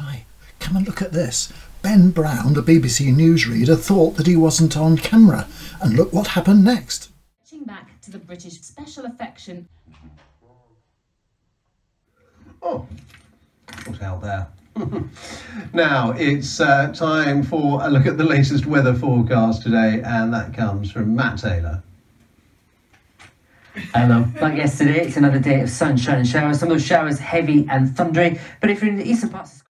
Hi, come and look at this. Ben Brown, the BBC newsreader, thought that he wasn't on camera. And look what happened next. Reaching back to the British special affection. Oh, what out there? now it's uh, time for a look at the latest weather forecast today, and that comes from Matt Taylor. Hello. Like yesterday, it's another day of sunshine and showers. Some of those showers heavy and thundery, but if you're in the eastern parts of